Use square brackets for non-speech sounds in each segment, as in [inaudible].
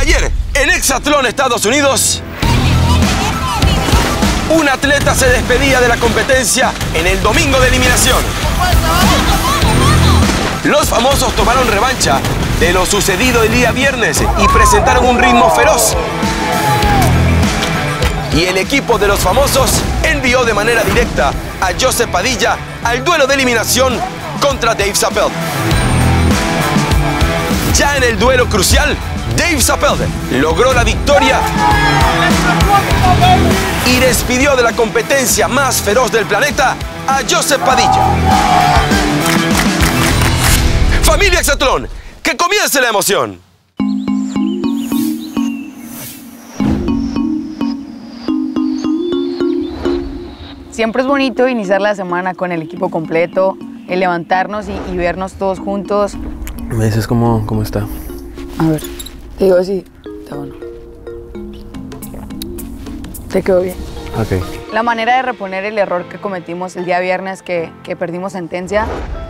Ayer, en Exatlón, Estados Unidos, un atleta se despedía de la competencia en el domingo de eliminación. Los famosos tomaron revancha de lo sucedido el día viernes y presentaron un ritmo feroz. Y el equipo de los famosos envió de manera directa a Joseph Padilla al duelo de eliminación contra Dave Chappelle. Ya en el duelo crucial, Dave Chappelle logró la victoria y despidió de la competencia más feroz del planeta a Joseph Padilla. Familia Exatlón, que comience la emoción. Siempre es bonito iniciar la semana con el equipo completo, el levantarnos y, y vernos todos juntos. ¿Me dices cómo, cómo está? A ver, te digo así, está bueno. Te quedó bien. Ok. La manera de reponer el error que cometimos el día viernes que, que perdimos sentencia,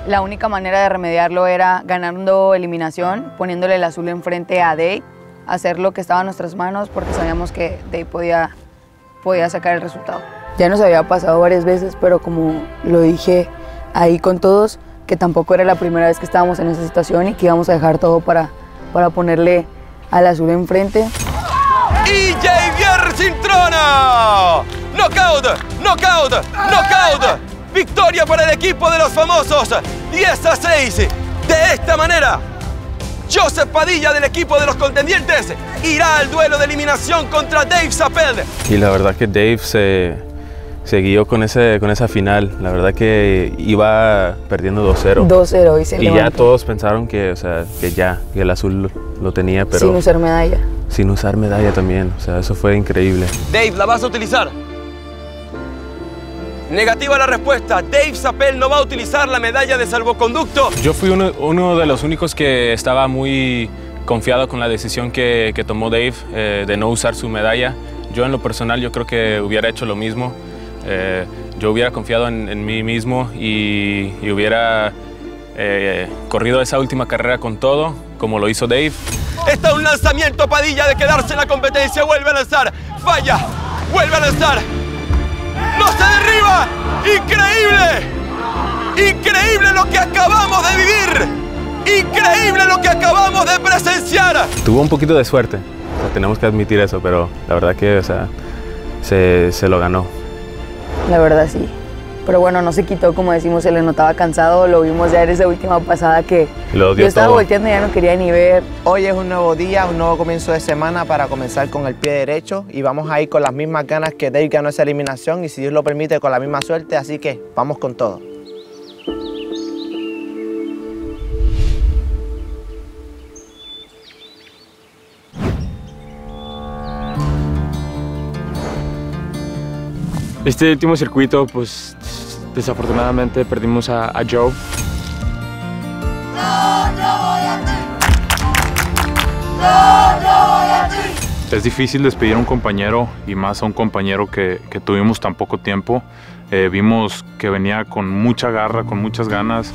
la única manera de remediarlo era ganando eliminación, poniéndole el azul enfrente a Dave, hacer lo que estaba en nuestras manos porque sabíamos que Dave podía, podía sacar el resultado. Ya nos había pasado varias veces, pero como lo dije ahí con todos, que tampoco era la primera vez que estábamos en esa situación y que íbamos a dejar todo para, para ponerle al azul enfrente. Y Javier Cintrona. Knockout, knockout, knockout. Victoria para el equipo de los famosos. 10 a 6. De esta manera, Joseph Padilla del equipo de los contendientes irá al duelo de eliminación contra Dave Chappelle. Y la verdad que Dave se, se guió con, ese, con esa final. La verdad que iba perdiendo 2-0. 2-0 y se Y ya todos pensaron que, o sea, que ya, que el azul lo, tenía, pero sin usar medalla. sin usar medalla también. O sea, eso fue increíble. Dave, ¿la vas a utilizar? Negativa la respuesta. Dave Chappelle no va a utilizar la medalla de salvoconducto. Yo fui uno, uno de los únicos que estaba muy confiado con la decisión que, que tomó Dave eh, de no usar su medalla. Yo en lo personal yo creo que hubiera hecho lo mismo. Eh, yo hubiera confiado en, en mí mismo y, y hubiera eh, corrido esa última carrera con todo, como lo hizo Dave. Está un lanzamiento Padilla de quedarse en la competencia. Vuelve a lanzar. Falla. Vuelve a lanzar. ¡No se derriba! ¡Increíble! ¡Increíble lo que acabamos de vivir! ¡Increíble lo que acabamos de presenciar! Tuvo un poquito de suerte, o sea, tenemos que admitir eso, pero la verdad que, o sea, se, se lo ganó. La verdad sí. Pero bueno, no se quitó, como decimos, se le notaba cansado. Lo vimos ya en esa última pasada que yo estaba todo. volteando y ya no quería ni ver. Hoy es un nuevo día, un nuevo comienzo de semana para comenzar con el pie derecho y vamos a ir con las mismas ganas que Dave ganó esa eliminación y si Dios lo permite con la misma suerte, así que vamos con todo. Este último circuito, pues desafortunadamente perdimos a, a Joe. Es difícil despedir a un compañero y más a un compañero que, que tuvimos tan poco tiempo. Eh, vimos que venía con mucha garra, con muchas ganas.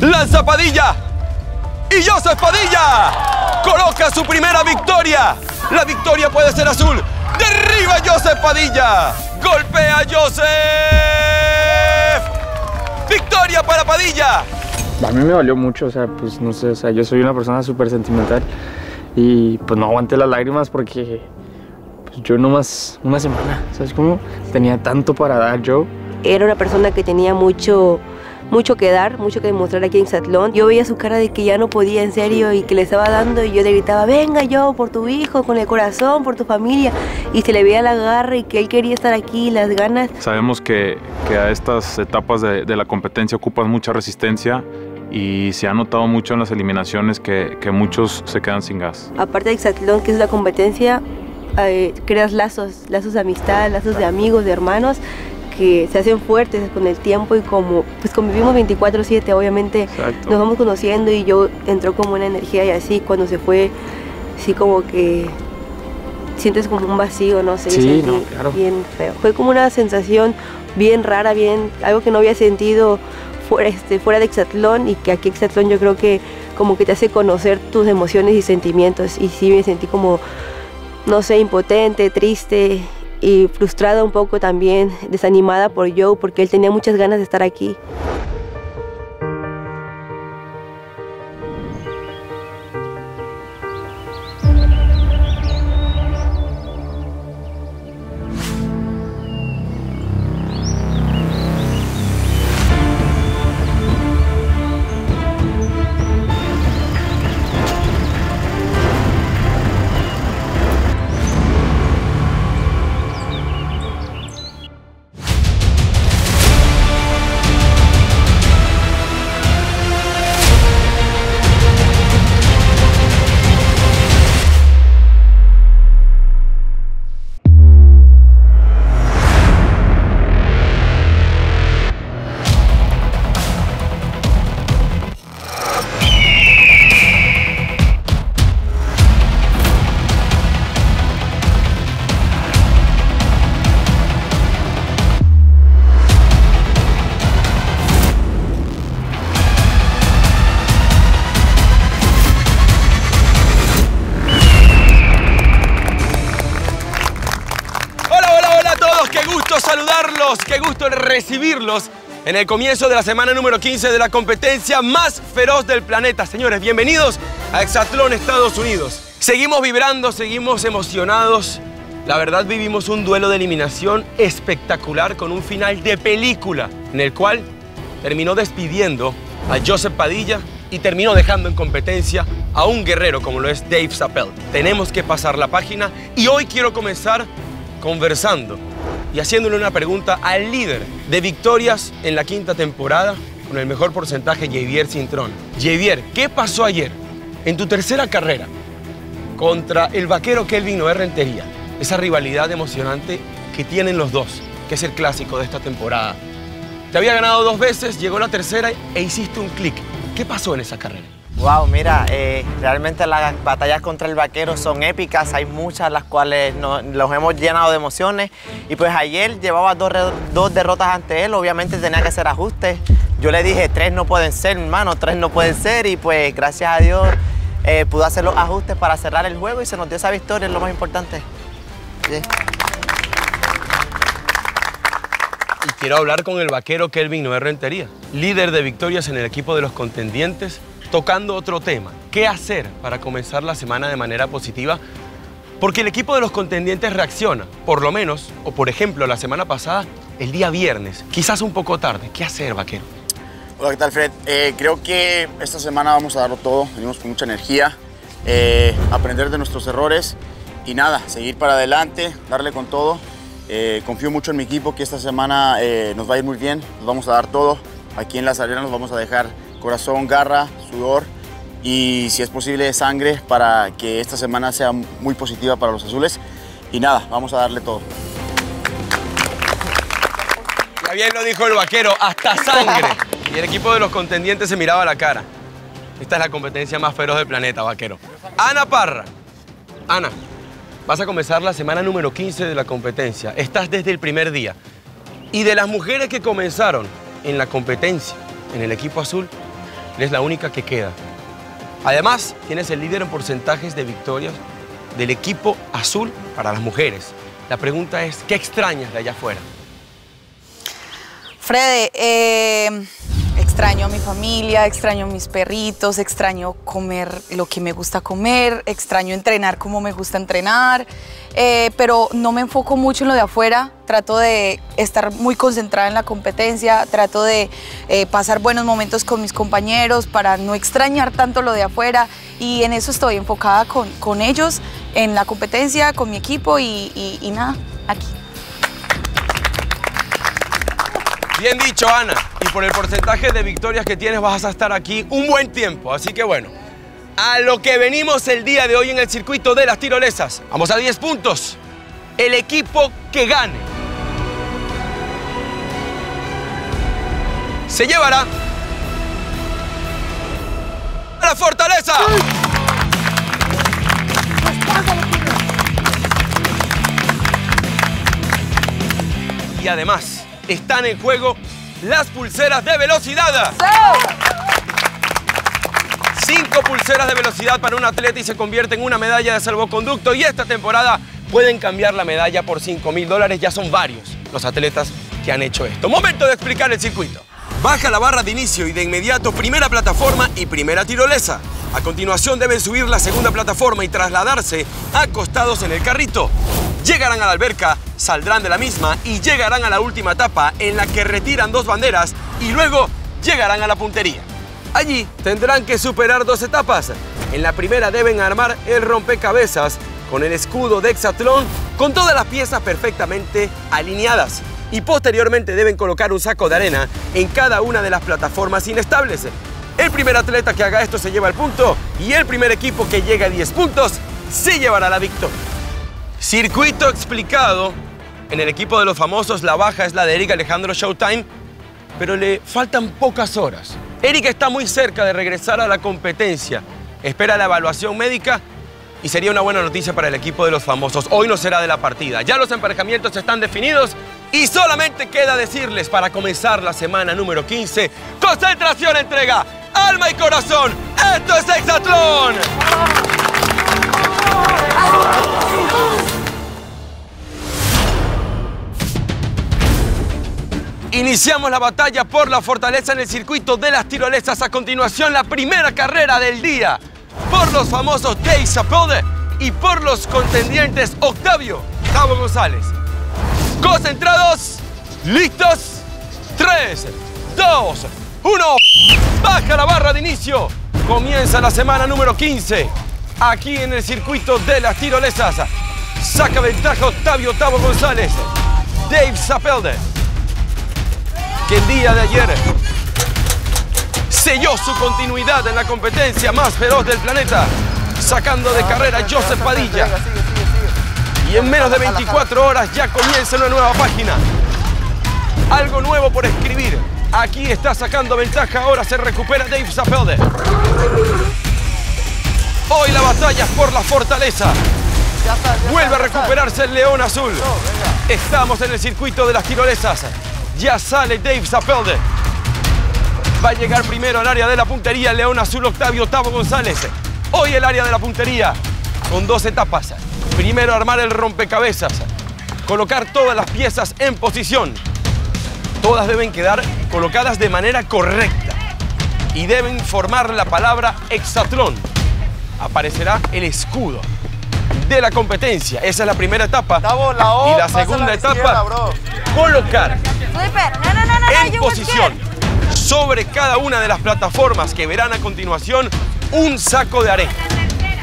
¡Lanza Padilla! ¡Y Joseph Padilla! ¡Coloca su primera victoria! La victoria puede ser azul. ¡Derriba a Joseph Padilla! ¡Golpea a Joseph! ¡Victoria para Padilla! A mí me valió mucho, o sea, pues no sé, o sea, yo soy una persona súper sentimental y pues no aguanté las lágrimas porque pues, yo nomás una semana, ¿sabes cómo? Tenía tanto para dar yo. Era una persona que tenía mucho, mucho que dar, mucho que demostrar aquí en Exatlón. Yo veía su cara de que ya no podía en serio y que le estaba dando y yo le gritaba, venga yo por tu hijo, con el corazón, por tu familia. Y se le veía la garra y que él quería estar aquí, las ganas. Sabemos que, que a estas etapas de, de la competencia ocupas mucha resistencia y se ha notado mucho en las eliminaciones que, que muchos se quedan sin gas. Aparte de Exatlón, que es la competencia, eh, creas lazos, lazos de amistad, lazos de amigos, de hermanos que se hacen fuertes con el tiempo y como pues convivimos 24/7, obviamente Exacto. nos vamos conociendo y yo entró como una energía y así cuando se fue, sí como que sientes como un vacío, no sé, Sí, no, claro. bien feo. Fue como una sensación bien rara, bien algo que no había sentido fuera, este, fuera de Exatlón y que aquí Exatlón yo creo que como que te hace conocer tus emociones y sentimientos. Y sí me sentí como, no sé, impotente, triste y frustrada un poco también, desanimada por Joe, porque él tenía muchas ganas de estar aquí. En el comienzo de la semana número 15 de la competencia más feroz del planeta. Señores, bienvenidos a Exatlón Estados Unidos. Seguimos vibrando, seguimos emocionados. La verdad vivimos un duelo de eliminación espectacular con un final de película en el cual terminó despidiendo a Joseph Padilla y terminó dejando en competencia a un guerrero como lo es Dave Chappelle. Tenemos que pasar la página y hoy quiero comenzar conversando y haciéndole una pregunta al líder de victorias en la quinta temporada con el mejor porcentaje, Javier Cintrón. Javier, ¿qué pasó ayer en tu tercera carrera contra el vaquero Kelvin Noé Rentería? Esa rivalidad emocionante que tienen los dos, que es el clásico de esta temporada. Te había ganado dos veces, llegó la tercera e hiciste un clic. ¿Qué pasó en esa carrera? Wow, mira, eh, realmente las batallas contra el vaquero son épicas, hay muchas las cuales nos, los hemos llenado de emociones y pues ayer llevaba dos, dos, derrotas ante él, obviamente tenía que hacer ajustes. Yo le dije, tres no pueden ser, hermano, tres no pueden ser y pues gracias a Dios eh, pudo hacer los ajustes para cerrar el juego y se nos dio esa victoria, es lo más importante. Y quiero hablar con el vaquero Kelvin Noé Rentería, líder de victorias en el equipo de los contendientes tocando otro tema. ¿Qué hacer para comenzar la semana de manera positiva? Porque el equipo de los contendientes reacciona, por lo menos, o por ejemplo, la semana pasada, el día viernes, quizás un poco tarde. ¿Qué hacer, vaquero? Hola, ¿qué tal, Fred? Eh, creo que esta semana vamos a darlo todo, venimos con mucha energía, eh, aprender de nuestros errores y nada, seguir para adelante, darle con todo. Eh, confío mucho en mi equipo que esta semana nos va a ir muy bien, nos vamos a dar todo. Aquí en Las Arenas nos vamos a dejar corazón, garra, sudor y si es posible sangre para que esta semana sea muy positiva para los azules. Y nada, vamos a darle todo. Ya bien lo dijo el vaquero, hasta sangre. [laughs] Y el equipo de los contendientes se miraba a la cara. Esta es la competencia más feroz del planeta, vaquero. Ana Parra. Ana, vas a comenzar la semana número 15 de la competencia. Estás desde el primer día. Y de las mujeres que comenzaron en la competencia, en el equipo azul, es la única que queda. Además, tienes el líder en porcentajes de victorias del equipo azul para las mujeres. La pregunta es, ¿qué extrañas de allá afuera? Fred, eh, extraño a mi familia, extraño a mis perritos, extraño comer lo que me gusta comer, extraño entrenar como me gusta entrenar, eh, pero no me enfoco mucho en lo de afuera, trato de estar muy concentrada en la competencia, trato de eh, pasar buenos momentos con mis compañeros para no extrañar tanto lo de afuera y en eso estoy enfocada con, con ellos, en la competencia, con mi equipo y, y nada, aquí. Bien dicho, Ana. Por el porcentaje de victorias que tienes vas a estar aquí un buen tiempo. Así que bueno, a lo que venimos el día de hoy en el circuito de las tirolesas. Vamos a 10 puntos. El equipo que gane se llevará a la fortaleza. Y además, están en juego las pulseras de velocidad. Cinco pulseras de velocidad para un atleta y se convierte en una medalla de salvoconducto. Y esta temporada pueden cambiar la medalla por 5 mil dólares. Ya son varios los atletas que han hecho esto. Momento de explicar el circuito. Baja la barra de inicio y de inmediato primera plataforma y primera tirolesa. A continuación deben subir la segunda plataforma y trasladarse acostados en el carrito. Llegarán a la alberca, saldrán de la misma y llegarán a la última etapa en la que retiran dos banderas y luego llegarán a la puntería. Allí tendrán que superar dos etapas. En la primera deben armar el rompecabezas con el escudo de Hexatlón con todas las piezas perfectamente alineadas y posteriormente deben colocar un saco de arena en cada una de las plataformas inestables. El primer atleta que haga esto se lleva el punto y el primer equipo que llegue a 10 puntos se llevará la victoria. Circuito explicado. En el equipo de los famosos la baja es la de Eric Alejandro Showtime, pero le faltan pocas horas. Eric está muy cerca de regresar a la competencia. Espera la evaluación médica y sería una buena noticia para el equipo de los famosos. Hoy no será de la partida. Ya los emparejamientos están definidos y solamente queda decirles para comenzar la semana número 15, concentración, entrega, alma y corazón. Esto es Hexatlón. Iniciamos la batalla por la fortaleza en el circuito de las tirolesas. A continuación, la primera carrera del día. Por los famosos Dave Sapelde y por los contendientes Octavio Cabo González. Concentrados, listos, 3, 2, 1. Baja la barra de inicio. Comienza la semana número 15. Aquí en el circuito de las tirolesas. Saca ventaja Octavio Tavo González. Dave Sapelde que el día de ayer selló su continuidad en la competencia más feroz del planeta, sacando de carrera Joseph Padilla. Y en menos de 24 horas ya comienza una nueva página. Algo nuevo por escribir. Aquí está sacando ventaja, ahora se recupera Dave Zapelde. Hoy la batalla es por la fortaleza. Vuelve a recuperarse el León Azul. Estamos en el circuito de las tirolesas. Ya sale Dave Zapelde. Va a llegar primero al área de la puntería el León Azul Octavio Tavo González. Hoy el área de la puntería con dos etapas. Primero armar el rompecabezas. Colocar todas las piezas en posición. Todas deben quedar colocadas de manera correcta. Y deben formar la palabra hexatlón. Aparecerá el escudo de la competencia. Esa es la primera etapa. y la segunda etapa, colocar en posición sobre cada una de las plataformas que verán a continuación un saco de arena.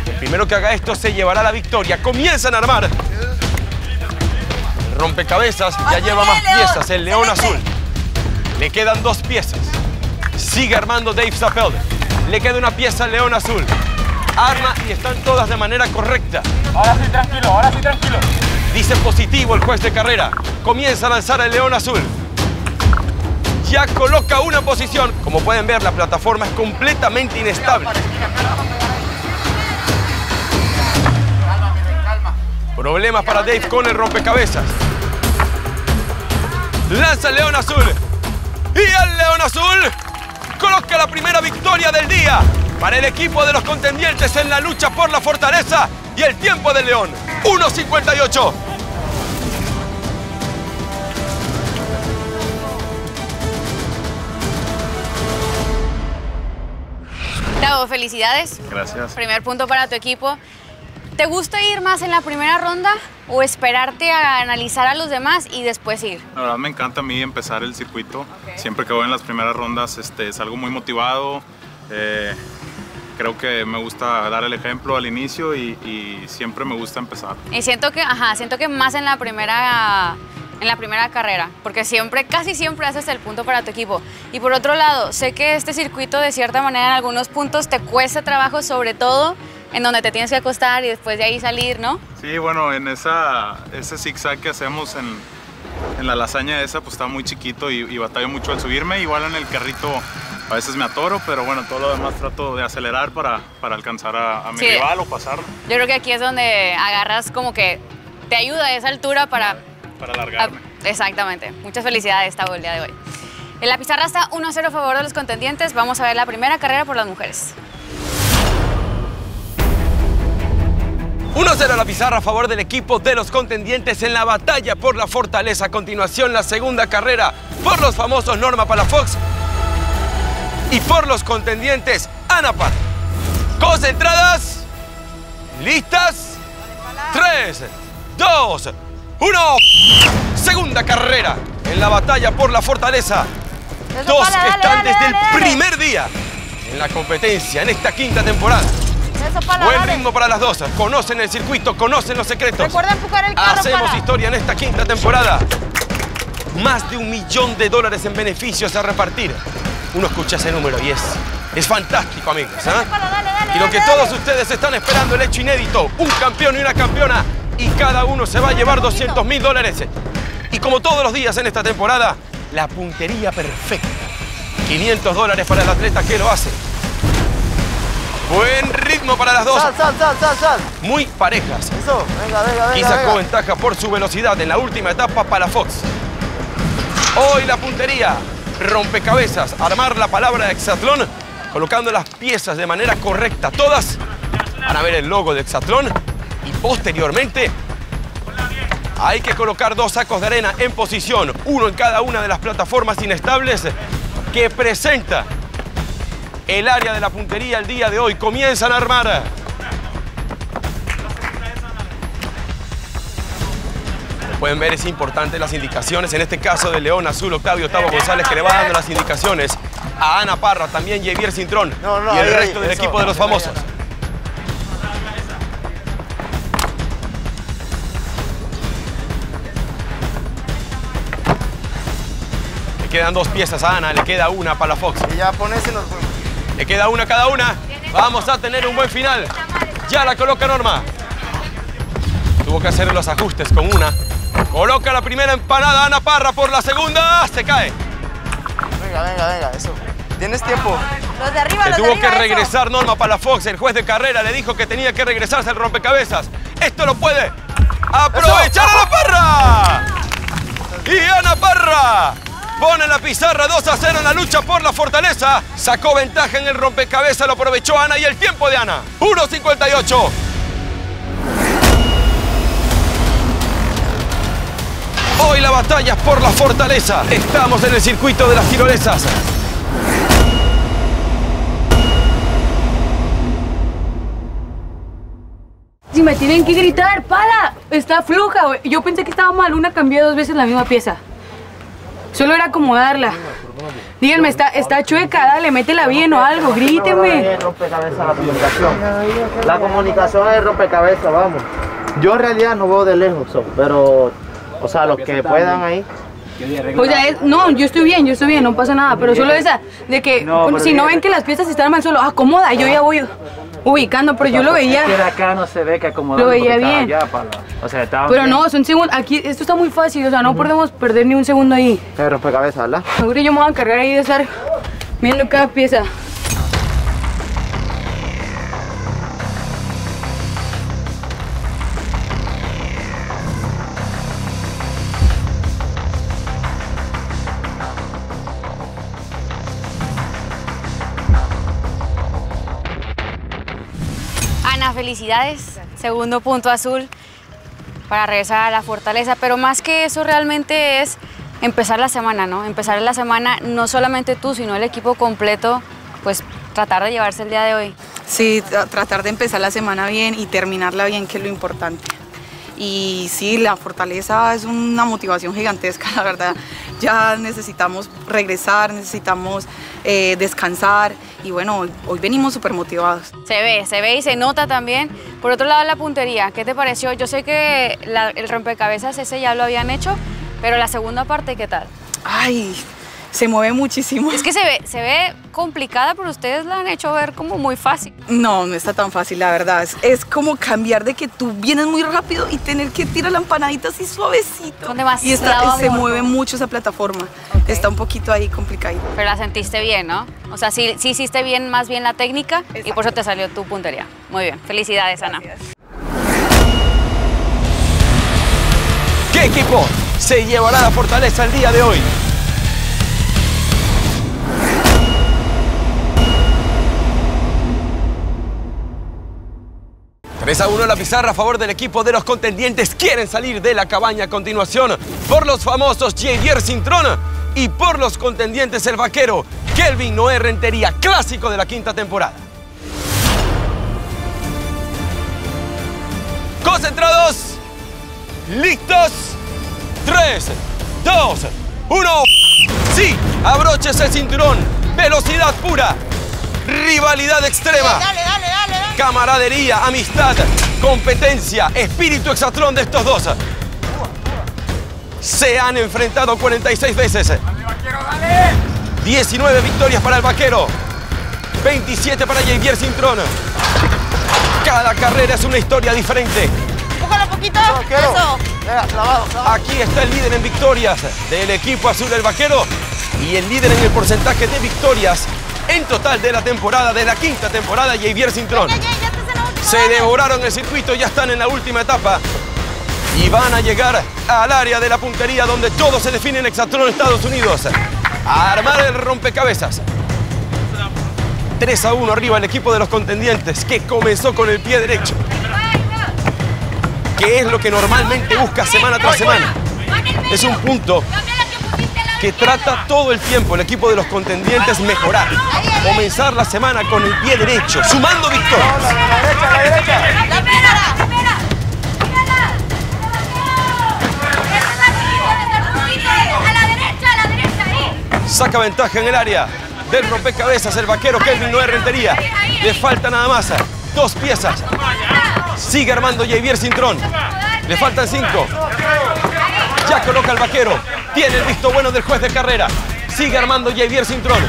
El primero que haga esto se llevará la victoria. Comienzan a armar. El rompecabezas ya lleva más piezas, el león azul. Le quedan dos piezas. Sigue armando Dave Zapelde. Le queda una pieza al león azul. Arma y están todas de manera correcta. Ahora sí, tranquilo, ahora sí, tranquilo. Dice positivo el juez de carrera. Comienza a lanzar el león azul. Ya coloca una posición. Como pueden ver, la plataforma es completamente inestable. Problemas para Dave con el rompecabezas. Lanza el león azul. Y el león azul coloca la primera victoria del día para el equipo de los contendientes en la lucha por la fortaleza y el tiempo del león. 1.58. Bravo, felicidades. Gracias. Primer punto para tu equipo. ¿Te gusta ir más en la primera ronda o esperarte a analizar a los demás y después ir? La verdad me encanta a mí empezar el circuito. Siempre que voy en las primeras rondas este, salgo muy motivado. Eh, creo que me gusta dar el ejemplo al inicio y, y, siempre me gusta empezar. Y siento que, ajá, siento que más en la primera en la primera carrera, porque siempre, casi siempre haces el punto para tu equipo. Y por otro lado, sé que este circuito de cierta manera en algunos puntos te cuesta trabajo, sobre todo en donde te tienes que acostar y después de ahí salir, ¿no? Sí, bueno, en esa, ese zigzag que hacemos en, en la lasaña esa, pues está muy chiquito y, y batallo mucho al subirme. Igual en el carrito a veces me atoro, pero bueno, todo lo demás trato de acelerar para, para alcanzar a, a mi Sí. rival o pasarlo, Yo creo que aquí es donde agarras como que te ayuda a esa altura para para alargarme. Ah, exactamente. Muchas felicidades, Tavo, el día de hoy. En la pizarra está 1-0 a favor de los contendientes. Vamos a ver la primera carrera por las mujeres. 1-0 la pizarra a favor del equipo de los contendientes en la batalla por la fortaleza. A continuación, la segunda carrera por los famosos Norma Palafox y por los contendientes Anapat. Concentradas, listas, 3, 2, 1. Segunda carrera en la batalla por la fortaleza. Dos que están desde el primer día en la competencia en esta quinta temporada. Buen ritmo para las dos. Conocen el circuito, conocen los secretos. Recuerda empujar el carro Hacemos para. historia en esta quinta temporada. Más de un millón de dólares en beneficios a repartir. Uno escucha ese número y es, es fantástico, amigos. ¿ah? Y lo que todos ustedes están esperando, el hecho inédito, un campeón y una campeona, y cada uno se va a llevar 200 mil dólares. Y como todos los días en esta temporada, la puntería perfecta. 500 dólares para el atleta que lo hace. Buen ritmo para las dos. Sal, sal, sal, sal, sal. Muy parejas. Eso, venga, venga, venga. Y sacó venga. ventaja por su velocidad en la última etapa para Fox. Hoy la puntería, rompecabezas, armar la palabra hexatlón, colocando las piezas de manera correcta, todas, para ver el logo de hexatlón. Y posteriormente, hay que colocar dos sacos de arena en posición, uno en cada una de las plataformas inestables que presenta el área de la puntería el día de hoy. Comienzan a armar. Como pueden ver, es importante las indicaciones. En este caso de León Azul, Octavio Octavo González, que le va dando las indicaciones a Ana Parra, también Javier Cintrón No, no, y el ahí, resto del eso, equipo de los famosos. Quedan dos piezas a Ana, le queda una para la Fox. Y ya pones y nos Le queda una cada una. Vamos a tener un buen final. Ya la coloca Norma. Tuvo que hacer los ajustes con una. Coloca la primera empanada Ana Parra por la segunda. Se cae. Venga, venga, venga, eso. Tienes tiempo. Los de arriba, los de tuvo arriba, que eso. regresar Norma Palafox. El juez de carrera le dijo que tenía que regresarse al rompecabezas. Esto lo puede aprovechar Ana Parra. Y Ana Parra pone la pizarra 2 a 0 en la lucha por la fortaleza. Sacó ventaja en el rompecabezas, lo aprovechó Ana y el tiempo de Ana. 1.58. Hoy la batalla por la fortaleza. Estamos en el circuito de las tirolesas. Si me tienen que gritar, para, está floja. Yo pensé que estaba mal, una cambié dos veces la misma pieza. Solo era acomodarla. Díganme, está, está chueca, dale, métela bien o algo, gríteme. rompecabezas la comunicación. La comunicación es rompecabezas, vamos. Yo en realidad no veo de lejos, pero, o sea, los que puedan ahí. O sea, es- no, yo estoy bien, yo estoy bien, no pasa nada. Pero solo esa, de que No, si no ven que las piezas están mal, solo acomoda, yo ya voy ubicando, pero yo lo veía. Es que de acá no se ve que Lo veía bien. allá. O sea, estaba Pero bien. no, son segundos. Aquí, esto está muy fácil, o sea, no podemos perder ni un segundo ahí. El rompecabezas, ¿verdad? Seguro yo me voy a encargar ahí de estar viendo cada pieza. Felicidades. Segundo punto azul para regresar a la fortaleza. Pero más que eso realmente es empezar la semana, ¿no? Empezar la semana no solamente tú, sino el equipo completo, pues tratar de llevarse el día de hoy. Sí, tra- tratar de empezar la semana bien y terminarla bien, que es lo importante. Y sí, la fortaleza es una motivación gigantesca, [laughs] la verdad. Ya necesitamos regresar, necesitamos eh, descansar y bueno, hoy, hoy venimos súper motivados. Se ve, se ve y se nota también. Por otro lado, la puntería, ¿qué te pareció? Yo sé que la- el rompecabezas ese ya lo habían hecho, pero la segunda parte, ¿qué tal? Ay, se mueve muchísimo. Es que se ve, se ve complicada, pero ustedes la han hecho ver como muy fácil. No, no está tan fácil, la verdad. Es, es como cambiar de que tú vienes muy rápido y tener que tirar la empanadita así suavecito. Con demasiado y está, se mueve mucho esa plataforma. Está un poquito ahí complicadito. Pero la sentiste bien, ¿no? O sea, sí, sí hiciste bien más bien la técnica y por eso te salió tu puntería. Muy bien, felicidades, Ana. ¿Qué equipo se llevará la fortaleza el día de hoy? 3 a 1 la pizarra a favor del equipo de los contendientes. Quieren salir de la cabaña a continuación por los famosos Javier Cintrón y por los contendientes el vaquero Kelvin Noé Rentería, clásico de la quinta temporada. Concentrados, listos, 3, 2, 1. Sí, abroches el cinturón, velocidad pura, rivalidad extrema. Dale, dale, dale. Camaradería, amistad, competencia, espíritu exatlón de estos dos. Se han enfrentado 46 veces. 19 victorias para el vaquero. 27 para Javier Cintrón. Cada carrera es una historia diferente. Empújalo poquito. Eso. Aquí está el líder en victorias del equipo azul del vaquero y el líder en el porcentaje de victorias en total de la temporada, de la quinta temporada, Javier Cintrón. Se devoraron el circuito, ya están en la última etapa y van a llegar al área de la puntería donde todo se define en Exatlón Estados Unidos. A armar el rompecabezas. 3 a 1 arriba el equipo de los contendientes que comenzó con el pie derecho. Que es lo que normalmente busca semana tras semana. Es un punto que trata todo el tiempo el equipo de los contendientes mejorar. Comenzar la semana con el pie derecho, sumando victorias. A la derecha, a la derecha, ahí. Saca ventaja en el área del rompecabezas el vaquero Kelvin Noé Rentería. Le falta nada más dos piezas. Sigue armando Javier Cintrón. Le faltan cinco. Ya coloca el vaquero. Tiene el visto bueno del juez de carrera. Sigue armando Javier Cintrón.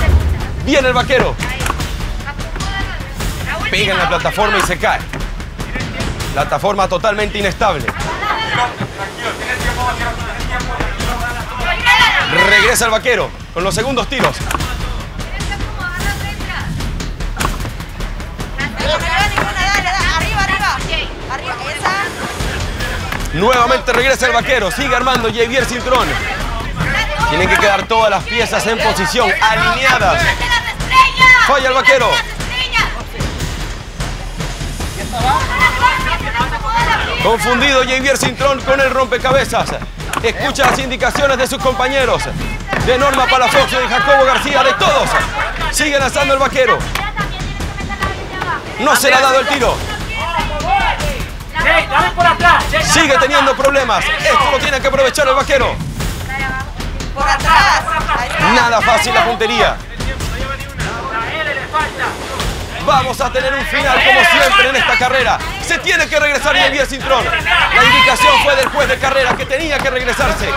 Viene el vaquero. Pega en la plataforma y se cae. Plataforma totalmente inestable. Regresa el vaquero con los segundos tiros. Nuevamente regresa el vaquero. Sigue armando Javier Cintrón. Tienen que quedar todas las piezas en posición, alineadas. Falla el vaquero. Confundido Javier Cintrón con el rompecabezas. Escucha las indicaciones de sus compañeros. De Norma Palafox, de Jacobo García, de todos. Sigue lanzando el vaquero. No se le ha dado el tiro. Sigue teniendo problemas. Esto lo tiene que aprovechar el vaquero. Por atrás. Nada fácil la puntería. Vamos a tener un final como siempre en esta carrera. Se tiene que regresar Javier Cintrón. La indicación fue del juez de carrera que tenía que regresarse.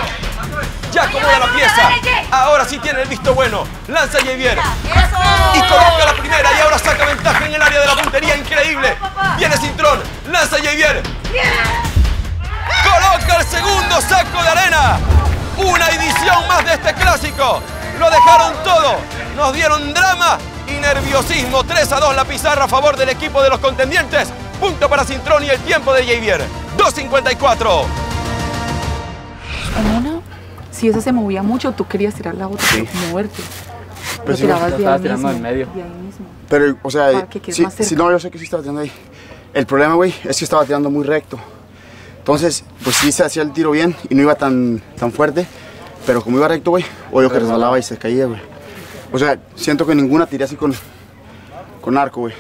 Ya acomoda la pieza. Ahora sí tiene el visto bueno. Lanza Javier. Y coloca la primera y ahora saca ventaja en el área de la puntería. Increíble. Viene Cintrón. Lanza Javier. Coloca el segundo saco de arena. Una edición más de este clásico. Lo dejaron todo. Nos dieron drama y nerviosismo. 3 a 2 la pizarra a favor del equipo de los contendientes. Punto para Cintrón y el tiempo de Javier. 2.54. Si esa se movía mucho, tú querías tirar la otra, Sí. pero moverte. Pero Lo sí, tirabas la de estabas ahí tirando mismo, en medio. de ahí mismo. Pero, o sea, Para que sí, no, yo sé que sí estaba tirando ahí. El problema, güey, es que estaba tirando muy recto. Entonces, pues sí se hacía el tiro bien y no iba tan, tan fuerte. Pero como iba recto, güey, odio que resbalaba y se caía, güey. O sea, siento que ninguna tiré así con, con arco, güey.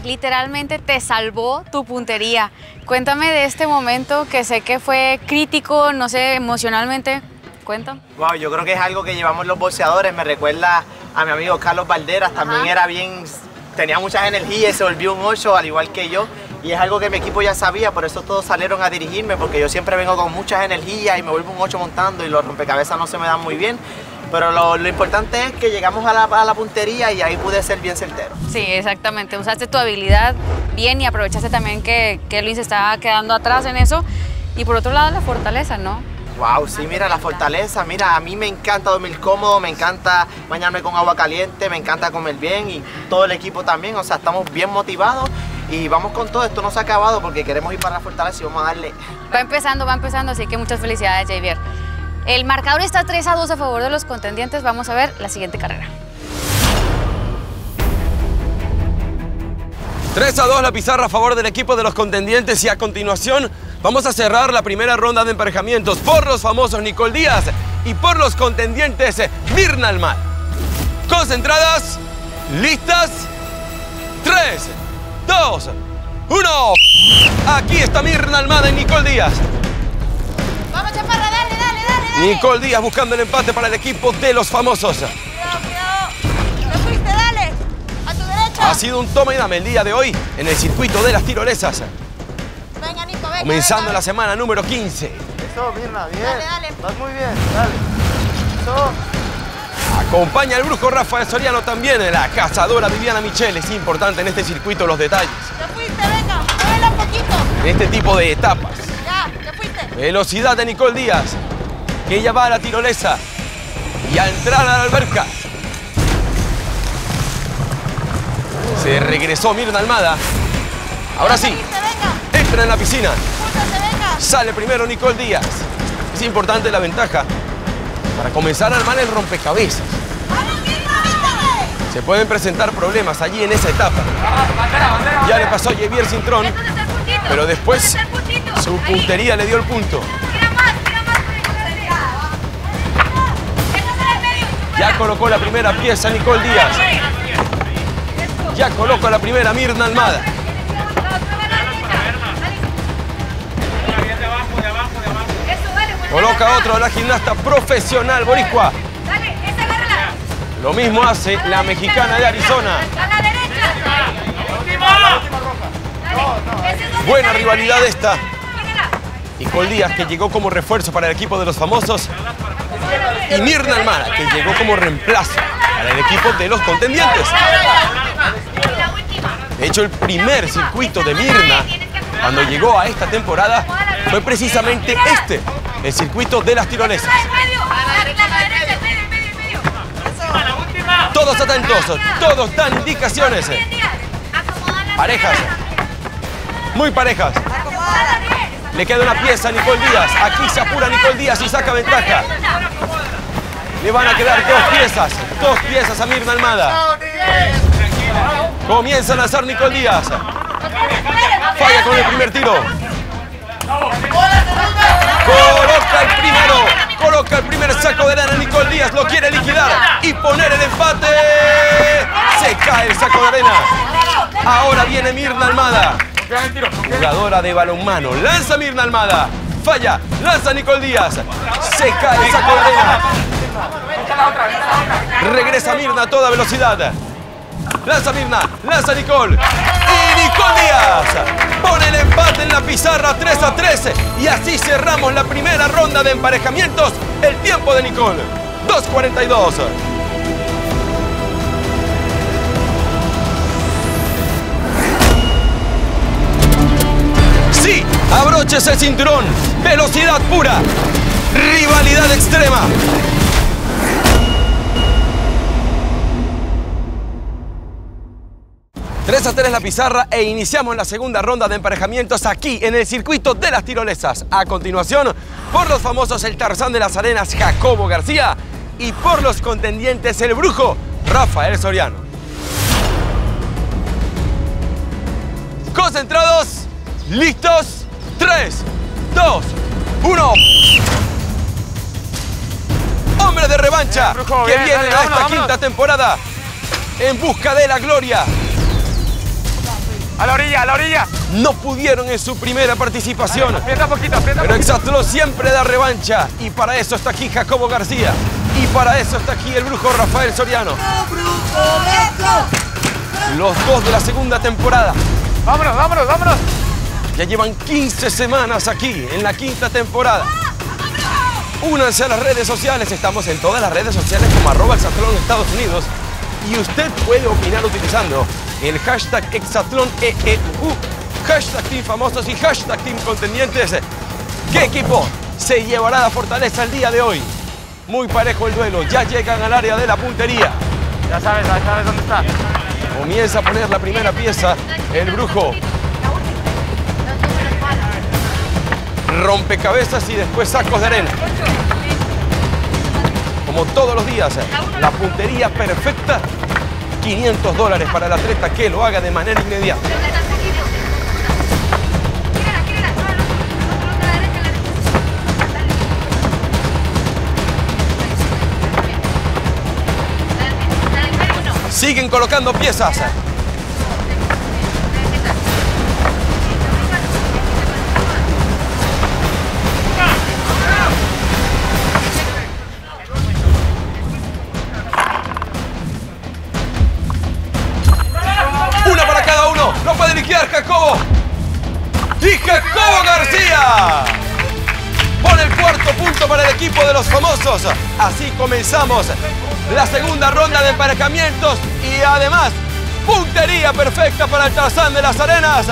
Javier, literalmente te salvó tu puntería. Cuéntame de este momento que sé que fue crítico, no sé, emocionalmente. Cuenta. Wow, yo creo que es algo que llevamos los boxeadores. Me recuerda a mi amigo Carlos Valderas, también era bien, tenía muchas energías y se volvió un 8 al igual que yo. Y es algo que mi equipo ya sabía, por eso todos salieron a dirigirme, porque yo siempre vengo con muchas energías y me vuelvo un 8 montando y los rompecabezas no se me dan muy bien. Pero lo, lo importante es que llegamos a la, a la puntería y ahí pude ser bien certero. Sí, exactamente. Usaste tu habilidad bien y aprovechaste también que, que Luis estaba quedando atrás en eso. Y por otro lado, la fortaleza, ¿no? Wow, sí, mira la fortaleza, mira, a mí me encanta dormir cómodo, me encanta bañarme con agua caliente, me encanta comer bien y todo el equipo también, o sea, estamos bien motivados y vamos con todo, esto no se ha acabado porque queremos ir para la fortaleza y vamos a darle. Va empezando, va empezando, así que muchas felicidades, Javier. El marcador está 3 a 2 a favor de los contendientes. Vamos a ver la siguiente carrera. 3 a 2 la pizarra a favor del equipo de los contendientes y a continuación vamos a cerrar la primera ronda de emparejamientos por los famosos Nicole Díaz y por los contendientes Mirna Almar. Concentradas, listas, 3, 2, 1. Aquí está Mirna Almada y Nicole Díaz. Vamos, chaparra, dale. Nicole Díaz buscando el empate para el equipo de los famosos. Cuidado, cuidado. Te fuiste, dale. A tu derecha. Ha sido un toma y dame el día de hoy en el circuito de las tirolesas. Venga, Nico, venga. Comenzando venga. la semana número 15. Eso, Mirna, bien. Dale, dale. Vas muy bien, dale. Eso. Acompaña el brujo Rafael Soriano también, la cazadora Viviana Michel. Es importante en este circuito los detalles. Te fuiste, venga. Muévela un poquito. En este tipo de etapas. Ya, te fuiste. Velocidad de Nicole Díaz, ella va a la tirolesa y a entrar a la alberca. Se regresó Mirna Almada. Ahora sí, entra en la piscina. Sale primero Nicole Díaz. Es importante la ventaja para comenzar a armar el rompecabezas. Se pueden presentar problemas allí en esa etapa. Ya le pasó a Javier Cintrón, pero después su puntería le dio el punto. Ya colocó la primera pieza Nicole Díaz. Ya colocó la primera Mirna Almada. Coloca otro la gimnasta profesional boricua. Lo mismo hace la mexicana de Arizona. Buena rivalidad esta. Nicole Díaz, que llegó como refuerzo para el equipo de los famosos. Y Mirna Almada, que llegó como reemplazo para el equipo de los contendientes. De hecho, el primer circuito de Mirna, cuando llegó a esta temporada, fue precisamente este, el circuito de las tirolesas. Todos atentos, todos dan indicaciones. Parejas, muy parejas. Le queda una pieza a Nicole Díaz. Aquí se apura Nicole Díaz y saca ventaja. Le van a quedar dos piezas, dos piezas a Mirna Almada. Comienza a lanzar Nicole Díaz. Falla con el primer tiro. Coloca el primero. Coloca el primer saco de arena. Nicole Díaz lo quiere liquidar y poner el empate. Se cae el saco de arena. Ahora viene Mirna Almada. Jugadora de balonmano. Lanza Mirna Almada. Falla. Lanza Nicole Díaz. Se cae el saco de arena. Regresa Mirna a toda velocidad. Lanza Mirna, lanza Nicole. Y Nicole Díaz pone el empate en la pizarra 3 a 13. Y así cerramos la primera ronda de emparejamientos. El tiempo de Nicole, 2.42. Sí, abroches el cinturón. Velocidad pura. Rivalidad extrema. Tres a 3 la pizarra e iniciamos la segunda ronda de emparejamientos aquí en el circuito de las tirolesas. A continuación, por los famosos el Tarzán de las Arenas Jacobo García y por los contendientes el Brujo Rafael Soriano. Concentrados, listos, 3, 2, 1. Hombre de revancha Brujo, que bien, viene dale, a esta vámonos, vámonos. quinta temporada en busca de la gloria. A la orilla, a la orilla. No pudieron en su primera participación. Aprieta poquito, aprieta Pero. Exatlón siempre da revancha y para eso está aquí Jacobo García y para eso está aquí el brujo Rafael Soriano. Los dos de la segunda temporada. Vámonos, vámonos, vámonos. Ya llevan 15 semanas aquí en la quinta temporada. Únanse a las redes sociales, estamos en todas las redes sociales como arroba Exatlón Estados Unidos y usted puede opinar utilizando el hashtag Exatlón EEU, hashtag Team Famosos y hashtag Team Contendientes. ¿Qué equipo se llevará la fortaleza el día de hoy? Muy parejo el duelo, ya llegan al área de la puntería. Ya sabes, ya sabes dónde está. Comienza a poner la primera pieza, el brujo. Rompecabezas y después sacos de arena. como todos los días, la puntería perfecta, 500 dólares para el atleta que lo haga de manera inmediata. Siguen colocando piezas. Pone el cuarto punto para el equipo de los famosos. Así comenzamos la segunda ronda de emparejamientos y además puntería perfecta para el Tarzán de las Arenas.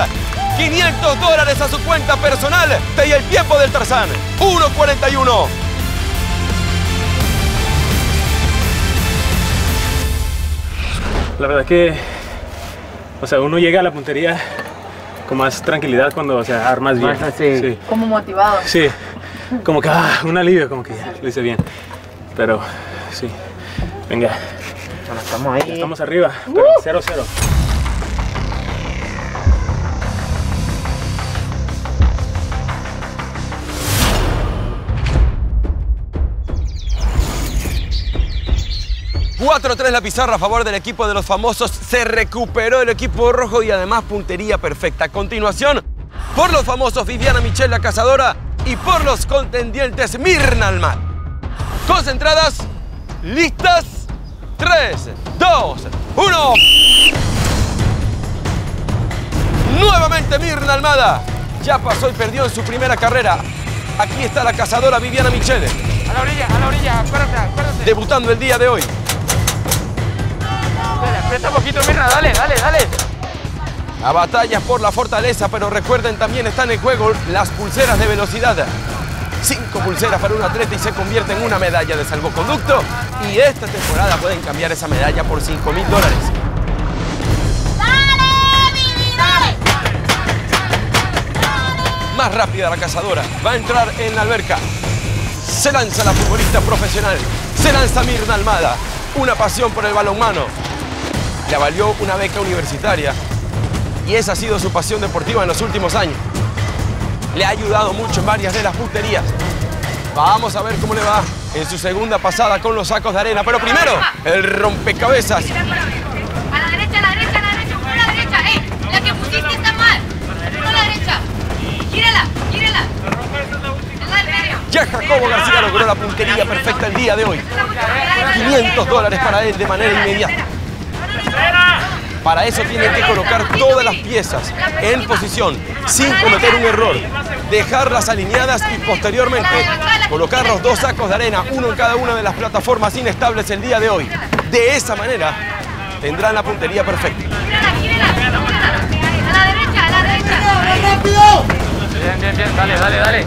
500 dólares a su cuenta personal y el tiempo del Tarzán. 1.41. La verdad que, o sea, uno llega a la puntería con más tranquilidad cuando, o sea, armas bien. Más así. Sí. Como motivado. Sí, como que, ah, un alivio, como que ya, lo hice bien. Pero, sí, venga. Bueno, estamos ahí. Estamos arriba, pero 0-0. Cuatro 4-3 la pizarra a favor del equipo de los famosos. Se recuperó el equipo rojo y además puntería perfecta. A continuación, por los famosos Viviana Michelle la cazadora y por los contendientes Mirna Almad. Concentradas, listas, 3, 2, 1. Nuevamente Mirna Almada. Ya pasó y perdió en su primera carrera. Aquí está la cazadora Viviana Michele. A la orilla, a la orilla, acuérdate, acuérdate. Debutando el día de hoy. Aprieta un poquito, Mirna, dale, dale, dale. La batalla es por la fortaleza, pero recuerden también están en juego las pulseras de velocidad. Cinco pulseras para un atleta y se convierte en una medalla de salvoconducto. Y esta temporada pueden cambiar esa medalla por 5 mil dólares. Más rápida la cazadora. Va a entrar en la alberca. Se lanza la futbolista profesional. Se lanza Mirna Almada. Una pasión por el balonmano. Le valió una beca universitaria. Y esa ha sido su pasión deportiva en los últimos años. Le ha ayudado mucho en varias de las punterías. Vamos a ver cómo le va en su segunda pasada con los sacos de arena. Pero primero, el rompecabezas. A la derecha, a la derecha, a la derecha, a la derecha. ¡Ey! La que pusiste está mal. A la derecha. Gírala, gírala. Ya Jacobo García logró la puntería perfecta el día de hoy. 500 dólares para él de manera inmediata. Para eso tienen que colocar todas las piezas en posición, sin cometer un error. Dejarlas alineadas y posteriormente colocar los dos sacos de arena, uno en cada una de las plataformas inestables el día de hoy. De esa manera tendrán la puntería perfecta. A la derecha, a la derecha. ¡Rápido! Bien, bien, bien, dale, dale, dale.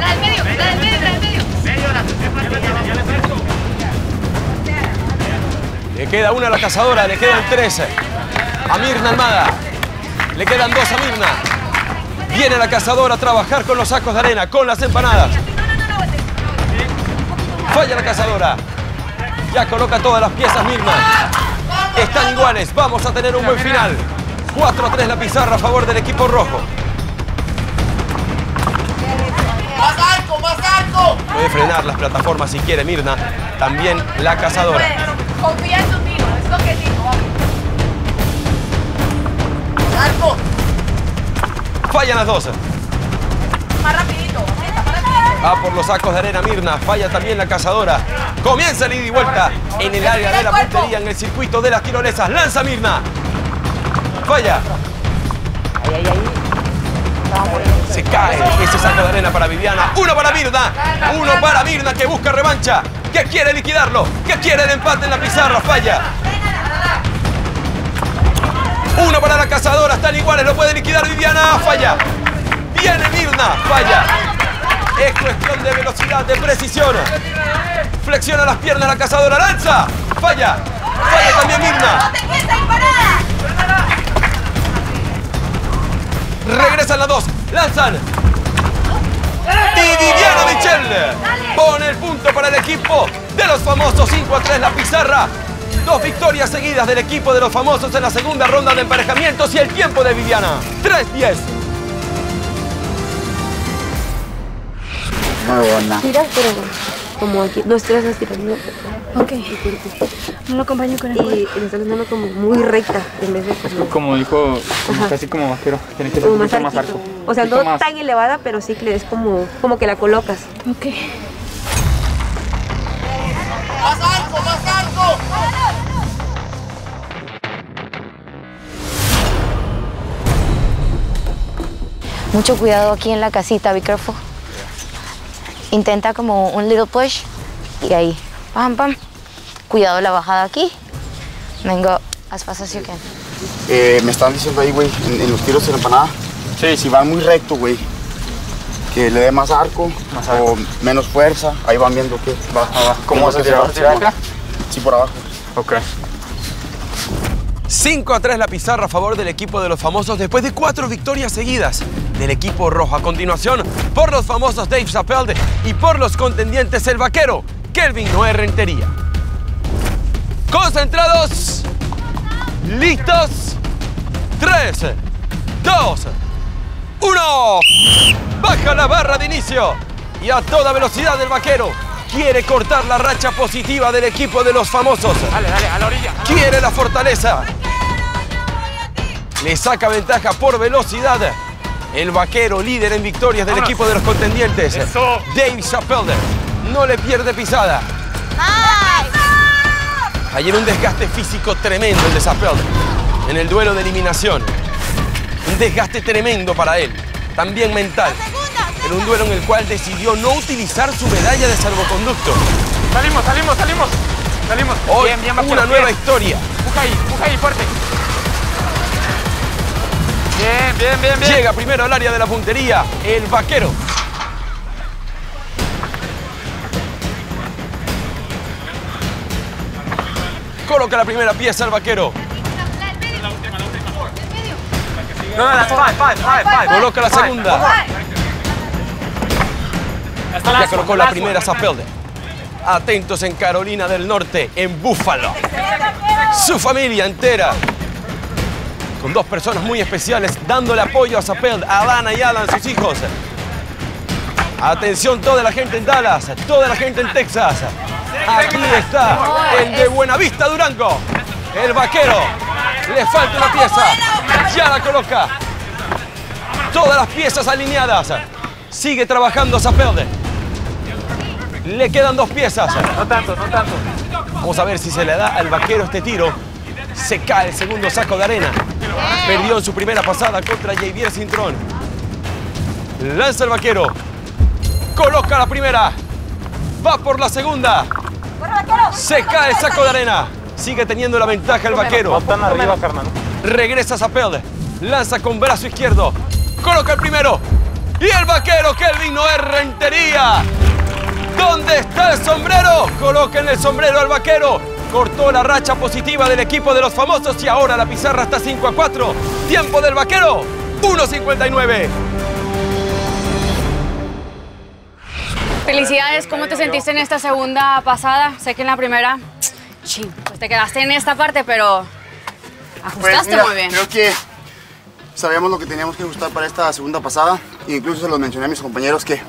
La del medio, la del medio, la del medio. Le queda una a la cazadora, le quedan tres. A Mirna Almada. Le quedan dos a Mirna. Viene la cazadora a trabajar con los sacos de arena, con las empanadas. Falla la cazadora. Ya coloca todas las piezas Mirna. Están iguales. Vamos a tener un buen final. 4-3 la pizarra a favor del equipo rojo. ¡Más alto, más alto! Puede frenar las plataformas si quiere Mirna. También la cazadora. Confía en tu tiro, es tu objetivo. vamos. ¡Alto! Fallan las dos. Más rapidito. aprieta, más rapidito. Va por los sacos de arena Mirna. Falla también la cazadora. Comienza el ida y vuelta en el área de la puntería en el circuito de las tirolesas. Lanza Mirna. Falla. Se cae ese saco de arena para Viviana. Uno para Mirna. Uno para Mirna que busca revancha. Que quiere liquidarlo. Que quiere el empate en la pizarra. Falla. Uno para la cazadora. Están iguales. Lo puede liquidar Viviana. Falla. Viene Mirna. Falla. Es cuestión de velocidad, de precisión. Flexiona las piernas la cazadora. Lanza. Falla. Falla también Mirna. Regresan las dos. Lanzan. Y Viviana Michel pone el punto para el equipo de los famosos 5 a 3 la pizarra. Dos victorias seguidas del equipo de los famosos en la segunda ronda de emparejamientos y el tiempo de Viviana. 3-10. Muy buena. Como aquí, dos tiras, ¿no? Ok. No lo acompaño con el Y le estás dando como muy recta en vez de como, Como dijo, como casi como vaquero. Tiene que ser como un más poquito más arquito. arco. O sea, no más. tan elevada, pero sí que le des como, como que la colocas. Ok. ¡Más alto, más alto! Mucho cuidado aquí en la casita, be careful. Intenta como un little push y ahí, pam, pam. Cuidado la bajada aquí. Vengo as fast as you can. Eh, me están diciendo ahí, güey, en, en los tiros de la empanada. Sí. Si va muy recto, güey, que le dé más arco, o menos fuerza. Ahí van viendo que va. ¿Cómo vas a tirar? ¿Vas a tirar acá? Sí, por abajo. Ok. 5 a 3 la pizarra a favor del equipo de los famosos después de cuatro victorias seguidas del equipo rojo. A continuación, por los famosos Dave Chappelle y por los contendientes el vaquero Kelvin Noé Rentería. Concentrados, listos, 3, 2, 1. Baja la barra de inicio y a toda velocidad el vaquero quiere cortar la racha positiva del equipo de los famosos. Dale, dale, a la orilla. Quiere la fortaleza. Le saca ventaja por velocidad. El vaquero líder en victorias del Vámonos. equipo de los contendientes. Eso. Dave Chappelle no le pierde pisada. Ayer un desgaste físico tremendo el de Chappelle en el duelo de eliminación. Un desgaste tremendo para él. También mental. En un duelo en el cual decidió no utilizar su medalla de salvoconducto. Salimos, salimos, salimos. Salimos. Hoy bien, bien, una nueva bien. historia. Empuja ahí, empuja ahí, fuerte. Bien, bien, bien, bien. Llega primero al área de la puntería, el vaquero. Coloca la primera pieza el vaquero. No, no, that's five, five, five, five. Coloca la Five. segunda. Ya colocó la primera. Zapelde. Atentos en Carolina del Norte, en Búfalo. Su familia entera. Con dos personas muy especiales dándole apoyo a Zapelde, a Dana y Alan, sus hijos. Atención toda la gente en Dallas, toda la gente en Texas. Aquí está el de Buenavista Durango, el vaquero. Le falta una pieza, ya la coloca. Todas las piezas alineadas. Sigue trabajando Zapelde. Le quedan dos piezas. No tanto, no tanto. Vamos a ver si se le da al vaquero este tiro. Se cae el segundo saco de arena. Perdió en su primera pasada contra Javier Cintrón. Lanza el vaquero. Coloca la primera. Va por la segunda. Se cae el saco de arena. Sigue teniendo la ventaja el vaquero. Arriba. Regresa Zapelde. Lanza con brazo izquierdo. Coloca el primero. Y el vaquero Kelvin Noé Rentería. ¿Dónde está el sombrero? Coloquen el sombrero al vaquero. Cortó la racha positiva del equipo de los famosos y ahora la pizarra está 5 a 4. Tiempo del vaquero, 1.59. Felicidades, ¿cómo te sentiste en esta segunda pasada? Sé que en la primera, ching, pues te quedaste en esta parte, pero ajustaste Pues, mira, muy bien. Creo que sabíamos lo que teníamos que ajustar para esta segunda pasada. E incluso se lo mencioné a mis compañeros que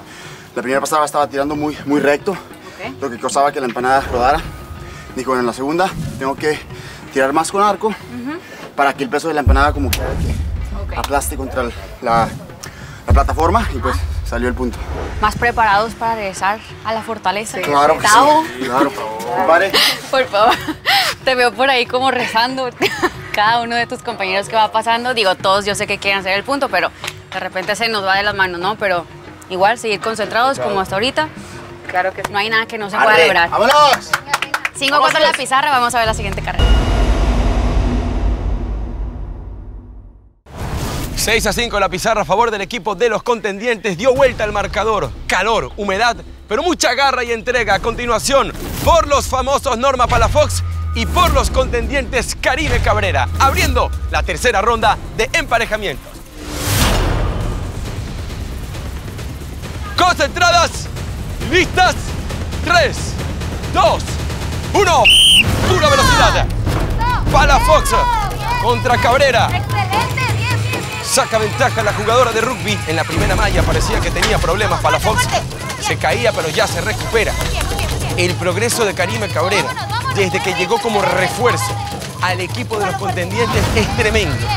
la primera pasada estaba tirando muy, muy recto, lo que causaba que la empanada rodara. Dijo, bueno, en la segunda tengo que tirar más con arco para que el peso de la empanada como que aplaste contra el- la, la plataforma y pues salió el punto. Más preparados para regresar a la fortaleza. Claro que sí. Claro. Compadre, por favor, te veo por ahí como rezando. Cada uno de tus compañeros que va pasando, digo, todos yo sé que quieren hacer el punto, pero de repente se nos va de las manos, ¿no? Pero igual seguir concentrados como hasta ahorita. Claro que no hay nada que no se pueda lograr. ¡Vámonos! 5 a 4 en la pizarra, vamos a ver la siguiente carrera. 6 a 5 la pizarra a favor del equipo de los contendientes. Dio vuelta al marcador. Calor, humedad, pero mucha garra y entrega. A continuación, por los famosos Norma Palafox y por los contendientes Caribe Cabrera. Abriendo la tercera ronda de emparejamientos. Concentradas. Listas. 3, 2, 1. Pura velocidad. Palafox contra Cabrera. Saca ventaja la jugadora de rugby. En la primera malla parecía que tenía problemas Palafox. Se caía, pero ya se recupera. El progreso de Karime Cabrera, desde que llegó como refuerzo al equipo de los contendientes, es tremendo.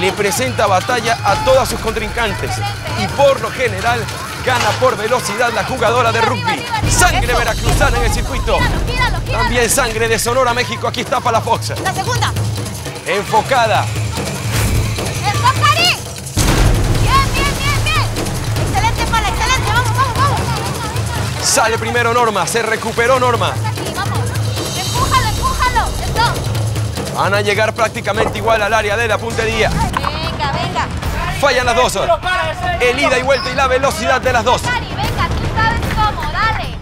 Le presenta batalla a todas sus contrincantes y por lo general gana por velocidad la jugadora de rugby. Sangre veracruzana en el circuito. También sangre de Sonora, México. Aquí está Palafox. La segunda. Enfocada. ¡Eso, Cari! Bien, bien, bien, bien. Excelente, Pala, excelente. Vamos, vamos, vamos. Sale primero Norma. Se recuperó Norma. Empújalo, empújalo. Van a llegar prácticamente igual al área de la puntería. Fallan las dos. El ida y vuelta y la velocidad de las dos. Cari, venga, tú sabes cómo, dale.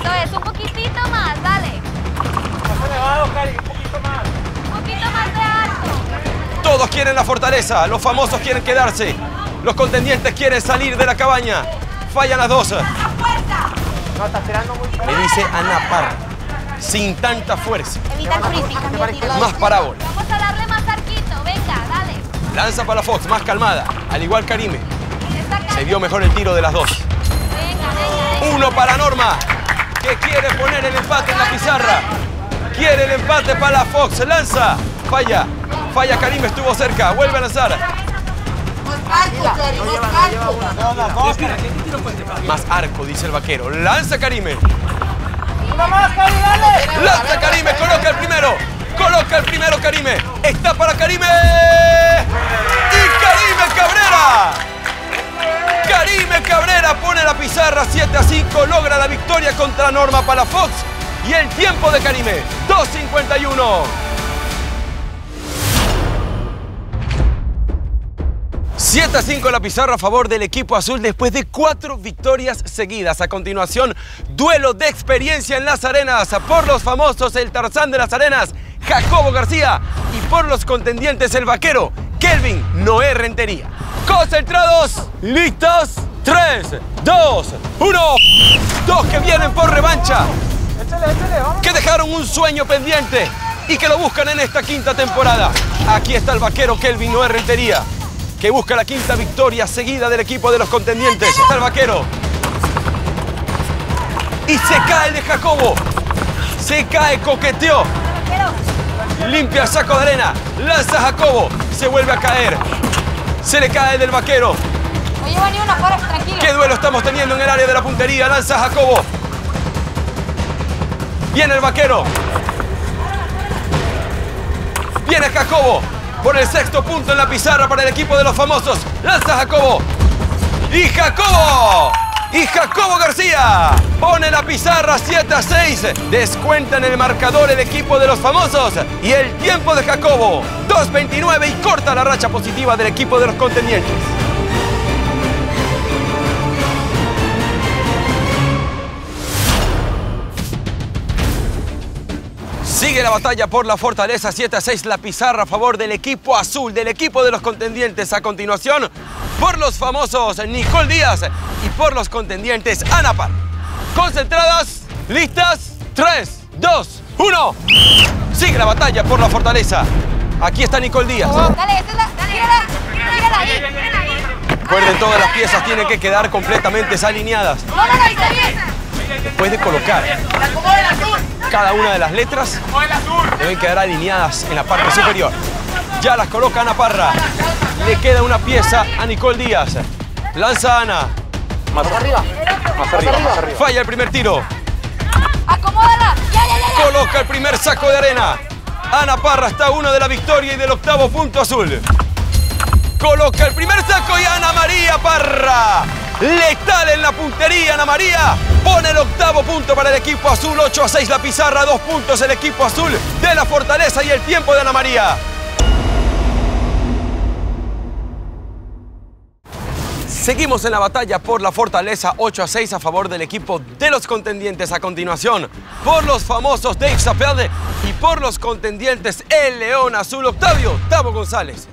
Eso es, un poquitito más, dale. Más elevado, Cari, un poquito más. Un poquito más de alto. Todos quieren la fortaleza. Los famosos quieren quedarse. Los contendientes quieren salir de la cabaña. Fallan las dos. No, está tirando mucho. Me dice Ana Parra. Sin tanta fuerza. Más parábola. Lanza para Fox, más calmada. Al igual Karime. Se vio mejor el tiro de las dos. Uno para Norma, que quiere poner el empate en la pizarra. Quiere el empate para Fox. Lanza. Falla. Falla Karime, estuvo cerca. Vuelve a lanzar. Más arco, dice el vaquero. Lanza Karime. Lanza Karime, coloca el primero. Coloca el primero Karime. Está para Karime. Pizarra 7 a 5. Logra la victoria contra Norma Palafox. Y el tiempo de Karime, 2.51. 7 a 5 la pizarra a favor del equipo azul después de cuatro victorias seguidas. A continuación, duelo de experiencia en las arenas por los famosos el Tarzán de las Arenas, Jacobo García, y por los contendientes el vaquero, Kelvin Noé Rentería. Concentrados, listos, 3, 2, 1. Dos que vienen por revancha, que dejaron un sueño pendiente y que lo buscan en esta quinta temporada. Aquí está el vaquero Kelvin Noé Rentería, que busca la quinta victoria seguida del equipo de los contendientes. Está el vaquero. Y se cae el de Jacobo. Se cae, coqueteó. Limpia el saco de arena. Lanza Jacobo. Se vuelve a caer. Se le cae el del vaquero. ¿Qué duelo estamos teniendo en el área de la puntería? Lanza Jacobo. Viene el vaquero. Viene Jacobo. Por el sexto punto en la pizarra para el equipo de los famosos. Lanza Jacobo. Y Jacobo. Y Jacobo García pone la pizarra 7 a 6. Descuenta en el marcador el equipo de los famosos. Y el tiempo de Jacobo, 2.29 y corta la racha positiva del equipo de los contendientes. Sigue la batalla por la fortaleza 7 a 6, la pizarra a favor del equipo azul, del equipo de los contendientes. A continuación, por los famosos Nicole Díaz y por los contendientes Anapar. Concentradas, listas, 3, 2, 1. Sigue la batalla por la fortaleza. Aquí está Nicole Díaz. Dale, la, dale. Recuerden, todas las piezas tienen que quedar completamente alineadas. No, no, no, está bien. Después de colocar cada una de las letras, deben quedar alineadas en la parte superior. Ya las coloca Ana Parra. Le queda una pieza a Nicole Díaz. Lanza Ana. Más arriba. Más arriba. Falla el primer tiro. Acomódala. Ya, ya, ya, ya. Coloca el primer saco de arena. Ana Parra está a uno de la victoria y del octavo punto azul. Coloca el primer saco y Ana María Parra. Letal en la puntería, Ana María. Pone el octavo punto para el equipo azul. 8 a 6 la pizarra. Dos puntos el equipo azul de la fortaleza y el tiempo de Ana María. Seguimos en la batalla por la fortaleza 8 a 6 a favor del equipo de los contendientes. A continuación, por los famosos Dave Zapelde y por los contendientes El León Azul Octavio Tavo González.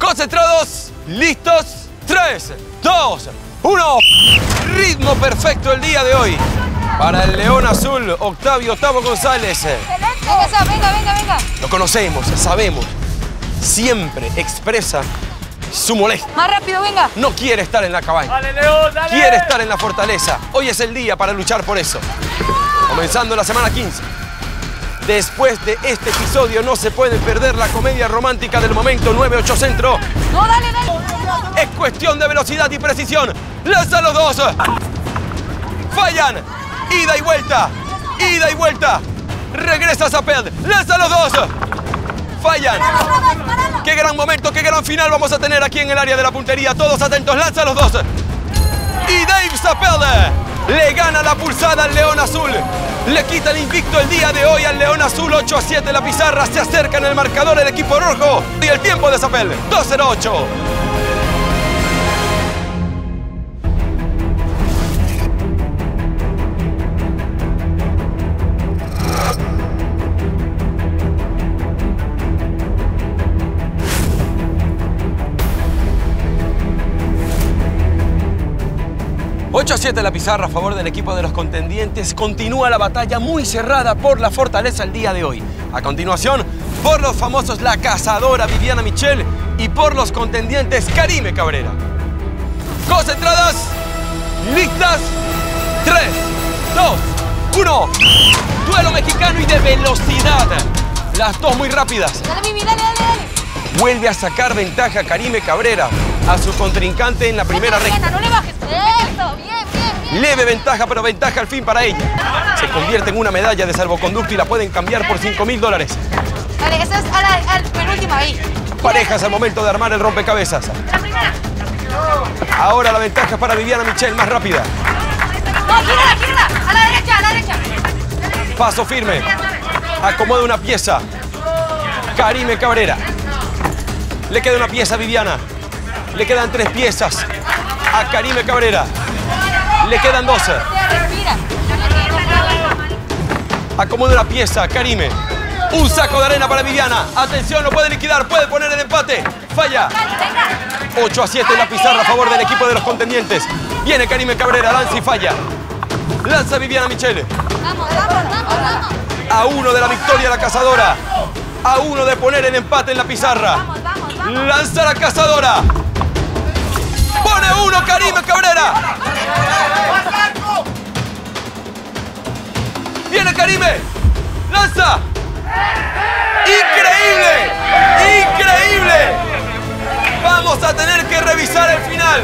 Concentrados, listos, 3, 2, 1. Ritmo perfecto el día de hoy. Para el León Azul, Octavio Tavo González. Venga, venga, venga, venga. Lo conocemos, sabemos. Siempre expresa su molestia. Más rápido, venga. No quiere estar en la cabaña. Dale, León, dale. Quiere estar en la fortaleza. Hoy es el día para luchar por eso. Comenzando la semana 15. Después de este episodio no se puede perder la comedia romántica del momento 9-8 Centro. No, dale, dale. Es cuestión de velocidad y precisión. ¡Lanza los dos! ¡Fallan! ¡Ida y vuelta! ¡Ida y vuelta! ¡Regresa Zaped! ¡Lanza los dos! ¡Fallan! ¡Qué gran momento, qué gran final vamos a tener aquí en el área de la puntería! Todos atentos, lanza los dos. Y Dave Zaped le gana la pulsada al León Azul. Le quita el invicto el día de hoy al León Azul 8 a 7 la pizarra. Se acerca en el marcador el equipo rojo. Y el tiempo de Zapel, 2-0-8. 7 la pizarra a favor del equipo de los contendientes. Continúa la batalla muy cerrada por la fortaleza el día de hoy. A continuación, por los famosos La Cazadora Viviana Michel y por los contendientes Karime Cabrera. Concentradas, listas, 3, 2, 1. Duelo mexicano y de velocidad. Las dos muy rápidas. Dale, Mimi, dale, dale, dale. Vuelve a sacar ventaja Karime Cabrera a su contrincante en la primera recta. No le bajes. Leve ventaja, pero ventaja al fin para ella. Se convierte en una medalla de salvoconducto y la pueden cambiar por 5 mil dólares. Dale, esa es a la, penúltima ahí. Parejas al momento de armar el rompecabezas. La primera. Ahora la ventaja para Viviana Michel, más rápida. No, gírala, gírala. A la derecha, a la derecha. Paso firme. Acomoda una pieza. Karime Cabrera. Le queda una pieza a Viviana. Le quedan tres piezas a Karime Cabrera. Le quedan 12. Respira. Acomoda una pieza, Karime. Un saco de arena para Viviana. Atención, lo puede liquidar, puede poner el empate. Falla. 8 a 7 en la pizarra a favor del equipo de los contendientes. Viene Karime Cabrera, lanza y falla. Lanza Viviana Michele. Vamos, vamos, vamos. A uno de la victoria la cazadora. A uno de poner el empate en la pizarra. Lanza la cazadora. Pone uno Karime Cabrera. Viene Karime. Lanza. ¡Increíble! ¡Increíble! Vamos a tener que revisar el final.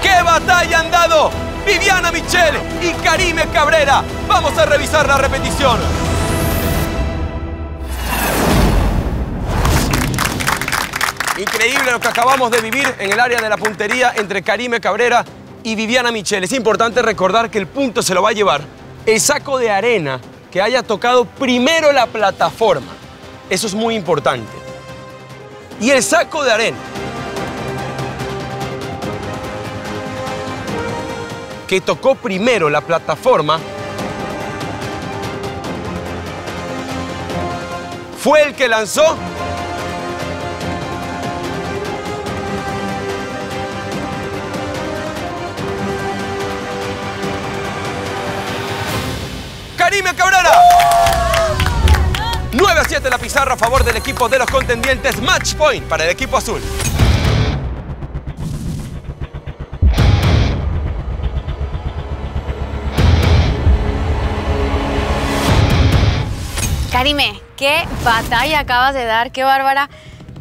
¿Qué batalla han dado Viviana Michel y Karime Cabrera? Vamos a revisar la repetición. Increíble lo que acabamos de vivir en el área de la puntería entre Karime Cabrera y Viviana Michel. Es importante recordar que el punto se lo va a llevar el saco de arena que haya tocado primero la plataforma. Eso es muy importante. Y el saco de arena que tocó primero la plataforma fue el que lanzó Karime Cabrera. 9 a 7 la pizarra a favor del equipo de los contendientes. Match point para el equipo azul. Karime, qué batalla acabas de dar, qué bárbara.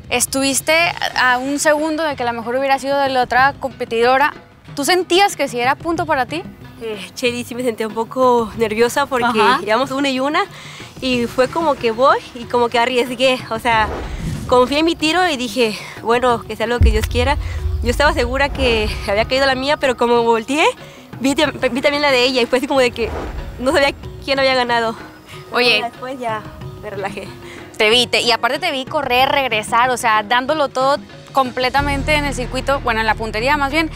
Estuviste a un segundo de que la mejor hubiera sido de la otra competidora. ¿Tú sentías que si era punto para ti? Eh, Cheri sí me sentía un poco nerviosa porque Ajá. llevamos una y una y fue como que voy y como que arriesgué, o sea, confié en mi tiro y dije, bueno, que sea lo que Dios quiera. Yo estaba segura que había caído la mía, pero como volteé, vi, vi también la de ella y fue así como de que no sabía quién había ganado. Oye. Pero después ya me relajé. Te vi, te- y aparte te vi correr, regresar, o sea, dándolo todo completamente en el circuito, bueno, en la puntería más bien,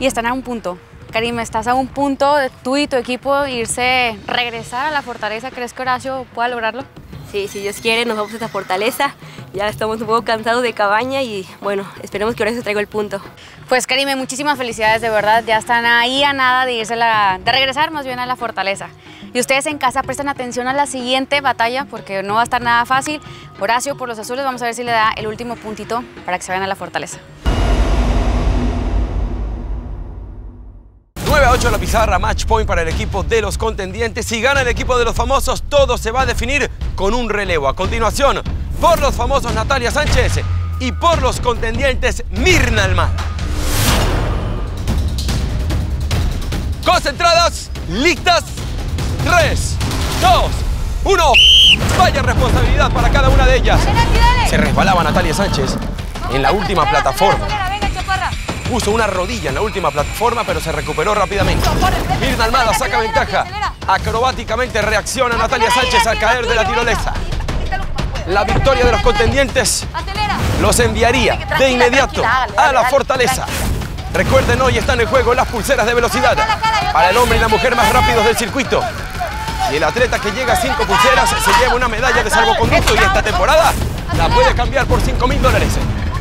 y están a un punto. Karim, estás a un punto de tú y tu equipo irse, regresar a la fortaleza. ¿Crees que Horacio pueda lograrlo? Sí, si Dios quiere, nos vamos a esta fortaleza Ya estamos un poco cansados de cabaña y bueno, esperemos que ahora se traiga el punto. Pues Karime, muchísimas felicidades, de verdad. Ya están ahí a nada de irse la- de regresar más bien a la fortaleza. Y ustedes en casa presten atención a la siguiente batalla porque no va a estar nada fácil. Horacio por los azules, vamos a ver si le da el último puntito para que se vayan a la fortaleza. 9 a 8 la pizarra, match point para el equipo de los contendientes. Si gana el equipo de los famosos, todo se va a definir con un relevo. A continuación, por los famosos Natalia Sánchez y por los contendientes Mirna Almada. Concentradas, listas, 3, 2, 1. Vaya responsabilidad para cada una de ellas. Se resbalaba Natalia Sánchez en la última plataforma. Puso una rodilla en la última plataforma, pero se recuperó rápidamente. Mirna Almada saca ventaja. Acrobáticamente reacciona Natalia Sánchez al caer de la tirolesa. La victoria de los contendientes los enviaría de inmediato a la fortaleza. Recuerden, hoy están en juego las pulseras de velocidad para el hombre y la mujer más rápidos del circuito. Y el atleta que llega a cinco pulseras se lleva una medalla de salvoconducto y esta temporada la puede cambiar por 5 mil dólares.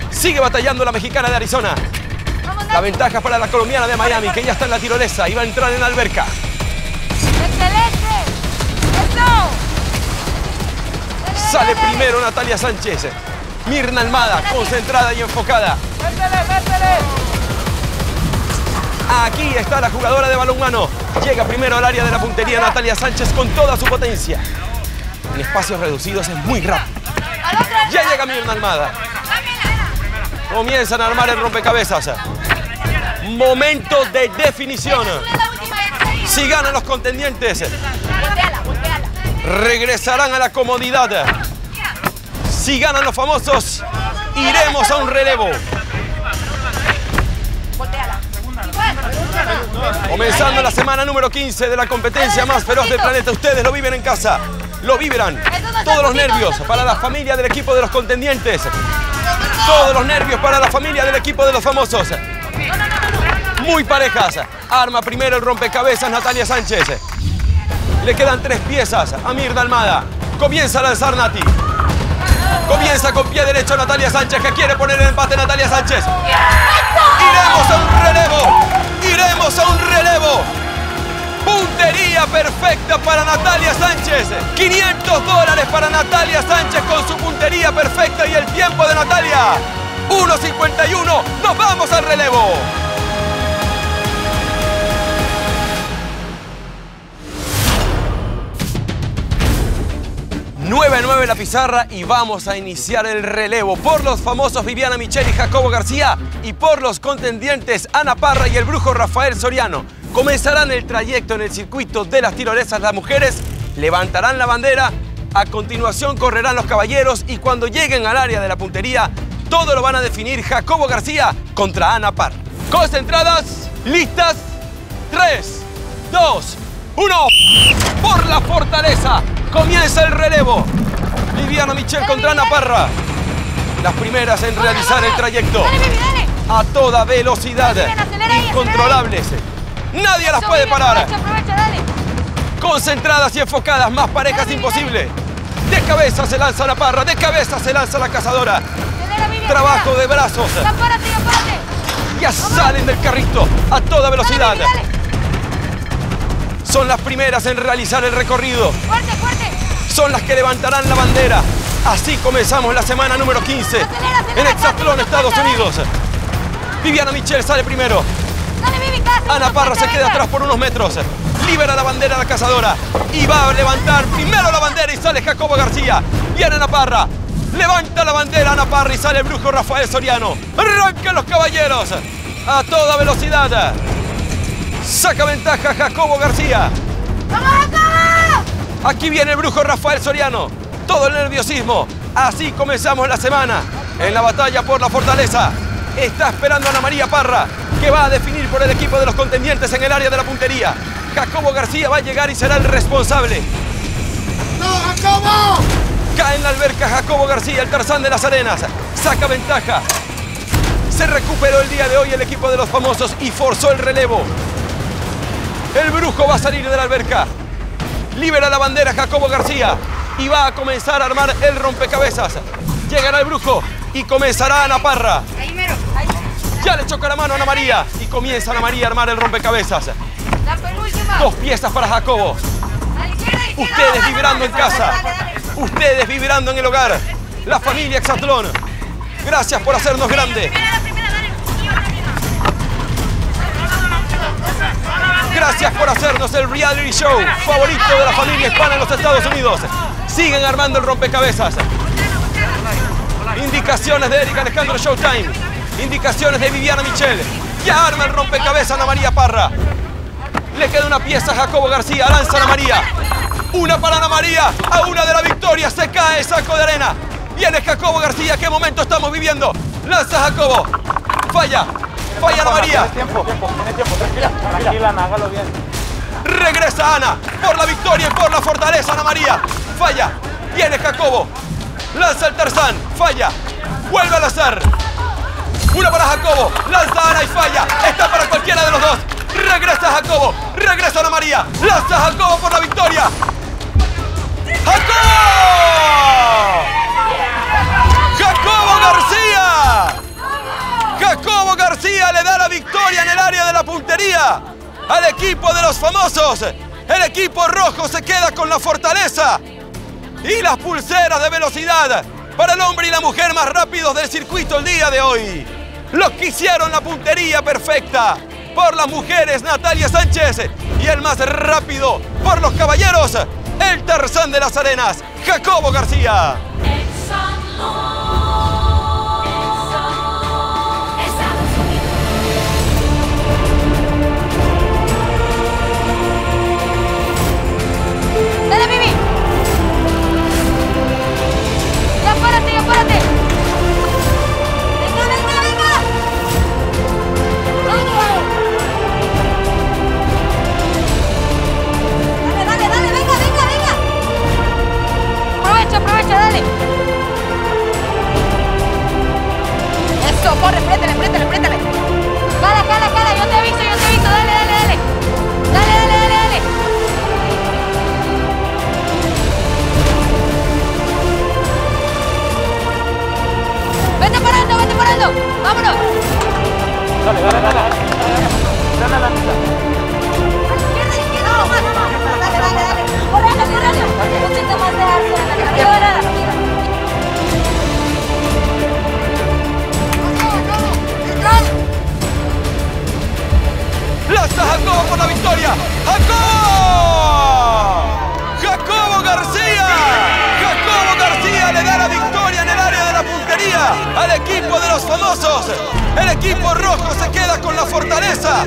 Sigue batallando la mexicana de Arizona. La ventaja para la colombiana de Miami, que ya está en la tirolesa y va a entrar en la alberca. ¡Excelente! ¡Eso! Sale primero Natalia Sánchez. Mirna Almada, concentrada y enfocada. ¡Métele, métele! Aquí está la jugadora de balonmano. Llega primero al área de la puntería Natalia Sánchez con toda su potencia. En espacios reducidos es muy rápido. Ya llega Mirna Almada. Comienzan a armar el rompecabezas. Momento de definición. Si ganan los contendientes, regresarán a la comodidad. Si ganan los famosos, iremos a un relevo. Comenzando la semana número 15 de la competencia más feroz del planeta. Ustedes lo viven en casa, lo vibran. Todos los nervios para la familia del equipo de los contendientes. Todos los nervios para la familia del equipo de los famosos. Muy parejas. Arma primero el rompecabezas Natalia Sánchez. Le quedan tres piezas a Mirna Almada. Comienza a lanzar Nati. Comienza con pie derecho Natalia Sánchez que quiere poner el empate Natalia Sánchez. Iremos a un relevo. Iremos a un relevo. Puntería perfecta para Natalia Sánchez. 500 dólares para Natalia Sánchez con su puntería perfecta y el tiempo de Natalia. 1.51. Nos vamos al relevo. Nueve a 9 la pizarra y vamos a iniciar el relevo por los famosos Viviana Michel y Jacobo García y por los contendientes Ana Parra y el brujo Rafael Soriano. Comenzarán el trayecto en el circuito de las tirolesas las mujeres, levantarán la bandera, a continuación correrán los caballeros y cuando lleguen al área de la puntería, todo lo van a definir Jacobo García contra Ana Parra. Concentradas, listas, 3, 2, 1. Por la fortaleza comienza el relevo. Viviana Michel contra Ana Parra. Las primeras en realizar el trayecto. A toda velocidad. Incontrolables. Nadie las puede parar. Aprovecha, aprovecha, dale. Concentradas y enfocadas, más parejas imposible. De cabeza se lanza la parra, de cabeza se lanza la cazadora. Trabajo de brazos. Ya salen del carrito a toda velocidad. Son las primeras en realizar el recorrido. Fuerte, fuerte. Son las que levantarán la bandera. Así comenzamos la semana número 15 en Hexatlón, Estados Unidos. Viviana Michel sale primero. Dale, Vivi, casi. Ana Parra se queda atrás por unos metros. Libera la bandera a la cazadora. Y va a levantar primero la bandera y sale Jacobo García. Viene Ana Parra. Levanta la bandera Ana Parra y sale el brujo Rafael Soriano. Arrancan los caballeros. A toda velocidad. Saca ventaja Jacobo García. Aquí viene el brujo Rafael Soriano. Todo el nerviosismo. Así comenzamos la semana. En la batalla por la fortaleza. Está esperando a Ana María Parra, que va a definir por el equipo de los contendientes en el área de la puntería. Jacobo García va a llegar y será el responsable. ¡No, Jacobo! Cae en la alberca Jacobo García, el Tarzán de las Arenas. Saca ventaja. Se recuperó el día de hoy el equipo de los famosos y forzó el relevo. El brujo va a salir de la alberca. Libera la bandera Jacobo García y va a comenzar a armar el rompecabezas. Llegará el brujo y comenzará Ana Parra. Ya le choca la mano a Ana María y comienza Ana María a armar el rompecabezas. Dos piezas para Jacobo. Ustedes vibrando en casa. Ustedes vibrando en el hogar. La familia Exatlón. Gracias por hacernos grande. Gracias por hacernos el reality show favorito de la familia hispana en los Estados Unidos. Siguen armando el rompecabezas. Indicaciones de Erika Alejandro Showtime. Indicaciones de Viviana Michelle. Ya arma el rompecabezas Ana María Parra. Le queda una pieza a Jacobo García. Lanza Ana María. Una para Ana María. A una de la victoria. Se cae saco de arena. Viene Jacobo García. ¿Qué momento estamos viviendo? Lanza Jacobo. Falla. Falla Ana María. Tiempo, tiempo, tiene tiempo, tranquila, tranquila, Ana, hágalo bien. Regresa Ana por la victoria y por la fortaleza Ana María. Falla. Viene Jacobo. Lanza el Tarzán. Falla. Vuelve al azar. Una para Jacobo. Lanza Ana y falla. Está para cualquiera de los dos. Regresa Jacobo. Regresa Ana María. Lanza Jacobo por la victoria. ¡Jacobo! ¡Jacobo García! Jacobo García le da la victoria en el área de la puntería al equipo de los famosos. El equipo rojo se queda con la fortaleza y las pulseras de velocidad para el hombre y la mujer más rápidos del circuito el día de hoy. Los que hicieron la puntería perfecta por las mujeres Natalia Sánchez y el más rápido por los caballeros, el Tarzán de las Arenas, Jacobo García. ¡Dale, Bibi! ¡Ya párate, ya párate! ¡Venga, venga, venga! ¡Dale! Dale, dale, venga, venga, venga! Aprovecha, aprovecha, dale. Eso, corre, prétale, prétale, prétale. Cala, cala, cala, yo te aviso, yo te aviso, dale. Dale, Vete parando, vete parando. Vámonos. Dale, dale, dale. Dale, dale, dale. No, más, no, no. Dale, dale, dale. Corriendo, corriendo. Un poquito más de arco. Arriba, arriba, arriba. ¡Lanza Jacobo por la victoria! ¡Jacobo! ¡Jacobo García! Al equipo de los famosos! El equipo rojo se queda con la fortaleza